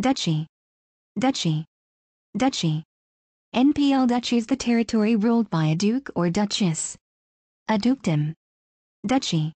Duchy. Duchy. Duchy. NPL duchy is the territory ruled by a duke or duchess. A dukedom. Duchy.